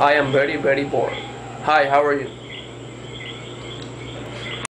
I am very very bored. Hi, how are you?